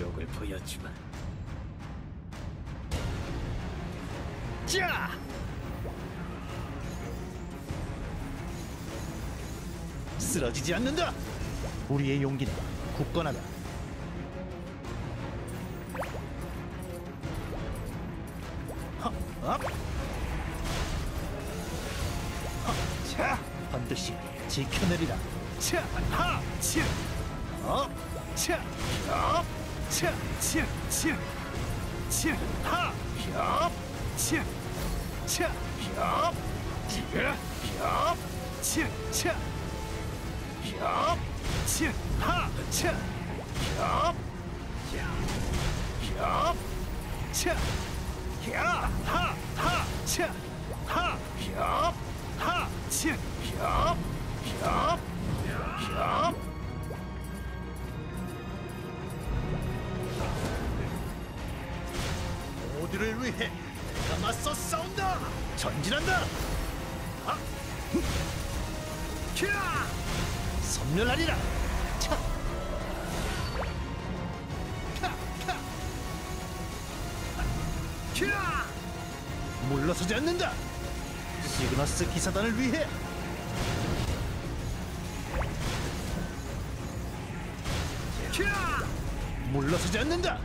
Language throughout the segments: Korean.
굴욕을 보여주마. 자! 쓰러지지 않는다. 우리의 용기는 굳건하다. 헉, 자, 반드시 지켜내리라. 차, 하, 치, 업, 차, 업, 차, 치, 치, 치, 하, 업, 치, 차, 업, 치, 업, 치, 차. 협, 치, 하, 차, 협, 협, 차, 야, 하, 하, 차, 하, 협, 하, 치, 협, 협, 협. 모두를 위해 내가 맞서 싸운다. 전진한다. 하, 흠, 캬. 섬멸하리라. 차. 카, 카. 캬. 물러서지 않는다. 시그너스 기사단을 위해. 캬. 물러서지 않는다.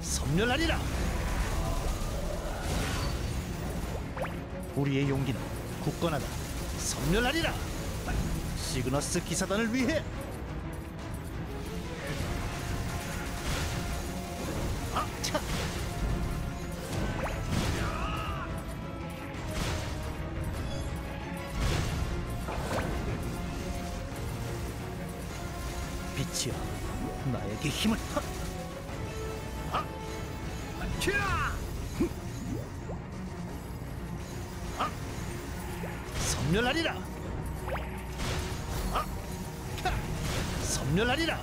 섬멸하리라. 우리의 용기는 굳건하다. 섬멸하리라. 시그너스 기사단을 위해 아, 차. 빛이여 나에게 힘을 하! 섬멸하리라 섬멸하리라.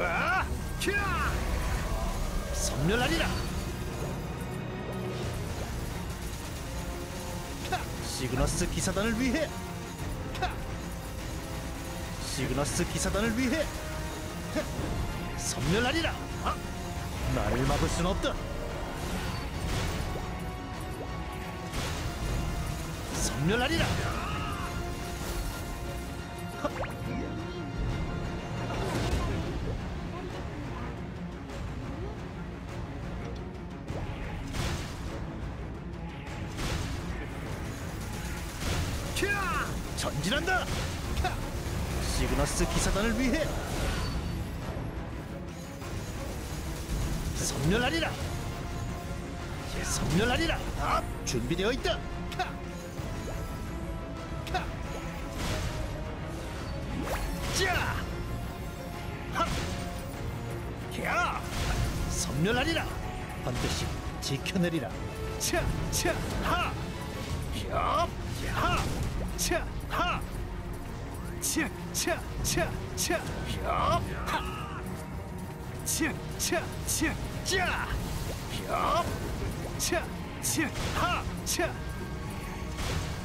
아! 캬! 섬멸하리라. 캬! 시그너스 기사단을 위해. 캬! 시그너스 기사단을 위해. 캬! 섬멸하리라. 아! 나를 막을 순 없다. 섬멸하리라. 캬! 전진한다. 캬! 시그너스 기사단을 위해 섬멸하리라. 섬멸하리라. 아, 준비되어 있다. 섬멸하리라. 반드시 지켜내리라. 차! 차! 하! 협! 하! 차! 하! 차! 차! 차! 차! 협! 하! 차! 차! 차! 짜! 협! 차! 차! 하! 차!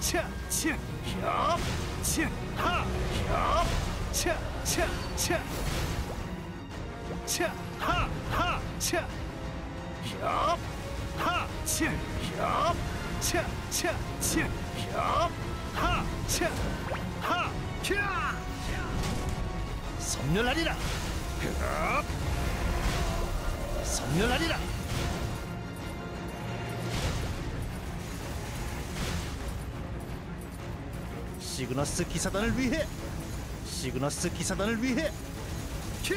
차! 차! 협! 차! 하! 협! 차! 차! 차! 차! 하! 하! 차! 캬! 섬멸하리라! 협! 섬멸하리라! 시그너스 기사단을 위해 시그너스 기사단을 위해 캬!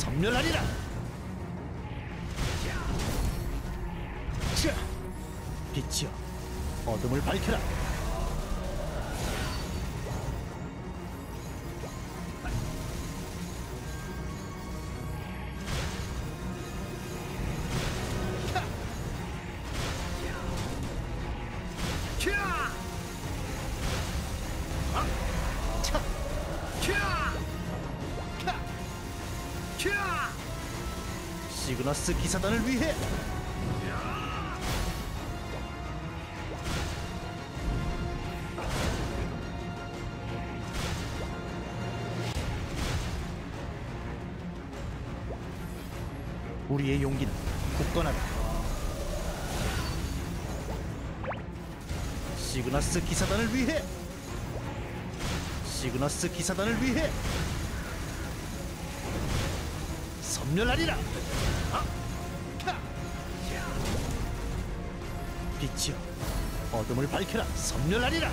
섬멸하리라. 자, 빛이여, 어둠을 밝혀라. 시그너스 기사단을 위해. 우리의 용기는 굳건하다. 시그너스 기사단을 위해. 시그너스 기사단을 위해 섬멸하리라. 아! 카! 빛이여, 어둠을 밝혀라. 섬멸하리라.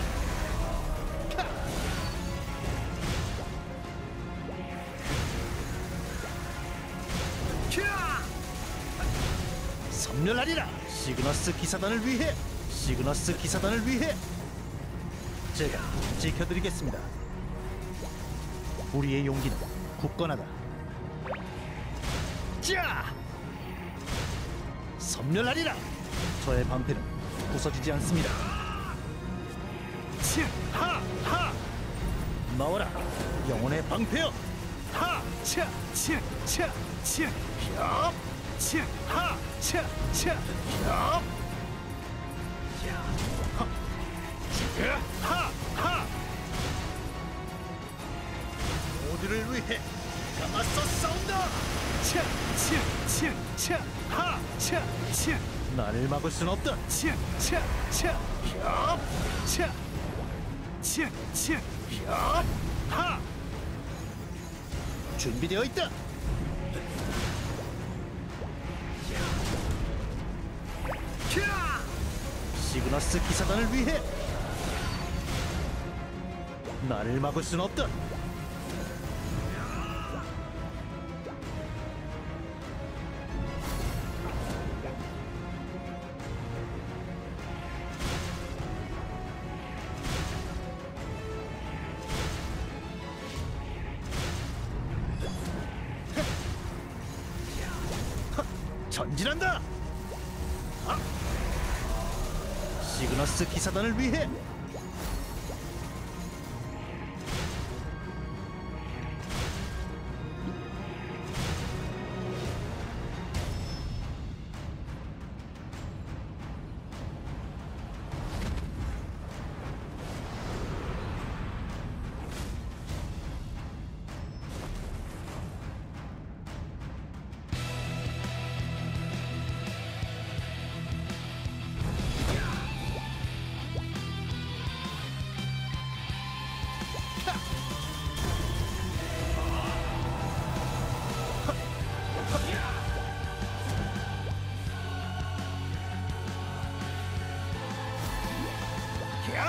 섬멸하리라. 시그너스 기사단을 위해 시그너스 기사단을 위해 제가 지켜드리겠습니다. 우리의 용기는 굳건하다. 자! 섬멸하리라! 저의 방패는 부서지지 않습니다. 치! 하! 하! 나와라! 영혼의 방패여! 하! 차! 치! 차! 치! 협! 치! 하! 차! 차! 협! 하! 치! 하! 하! 모두를 위해 가마서 싸운다! 차! 치! 치! 차! 하! 차! 치! 나를 막을 순 없다! 치! 차! 차! 협! 차! 치! 치! 협! 하! 준비되어 있다! 캬! 시그너스 기사단을 위해 나를 막을 순 없다! 전진한다! 아! 시그너스 기사단을 위해 캬!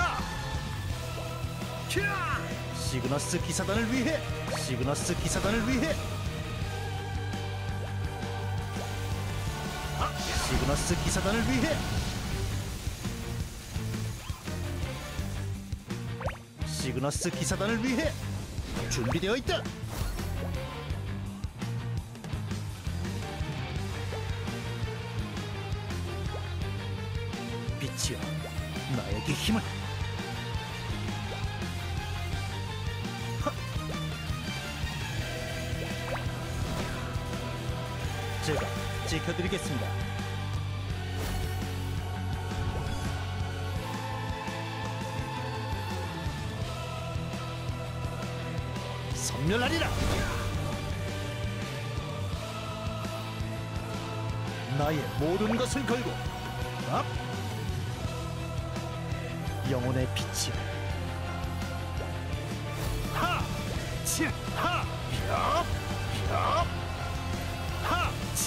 캬! 시그너스 기사단을 위해 시그너스 기사단을 위해 아! 시그너스 기사단을 위해 시그너스 기사단을 위해 준비되어 있다. 빛이여, 나에게 힘을. 지켜드리겠습니다. 섬멸하리라. 나의 모든 것을 걸고 앞 영혼의 빛이 하! 치! 하!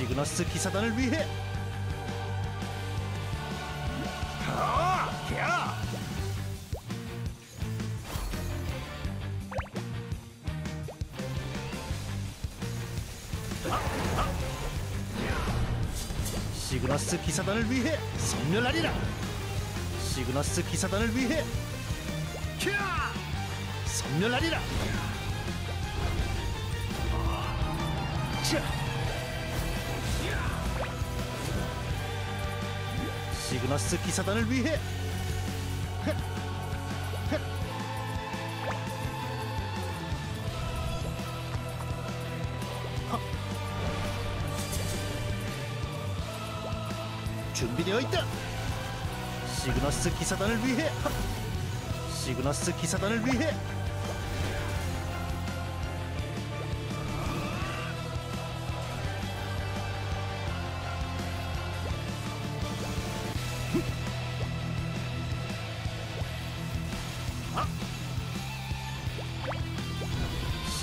시그너스 기사단을 위해! 시그너스 기사단을 위해 섬멸하리라 시그너스 기사단을 위해 캬! 섬멸하리라 자! 시그너스 기사단을 위해 준비되어 있다. 시그너스 기사단을 위해 하! 시그너스 기사단을 위해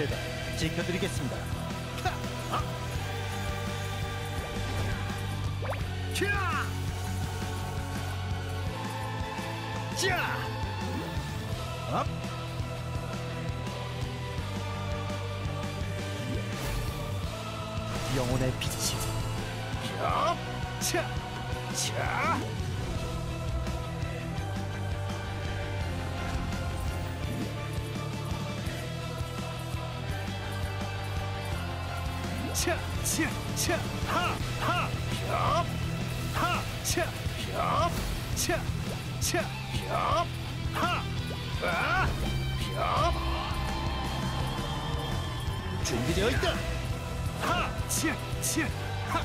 제가 지켜드리겠습니다. 자! 업! 영혼의 빛이 업! 차! 차! 차! 차! 차! 하! 하! 협! 하! 차! 협! 차! 차! 협! 하! 아! 협! 준비되어 있다. 하! 차! 차! 하!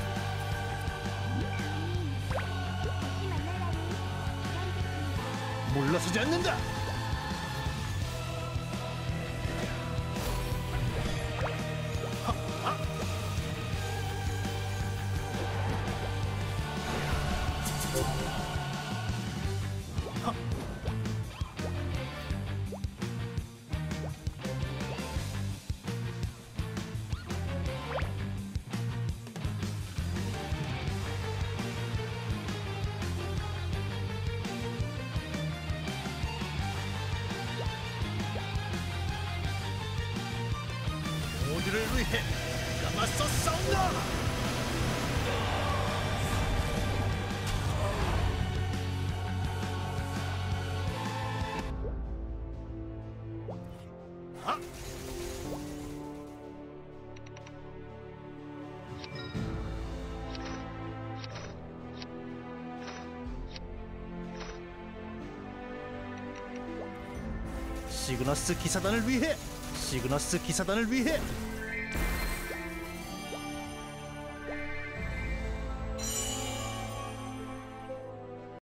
물러서지 않는다. 시그너스 기사단을 위해 시그너스 기사단을 위해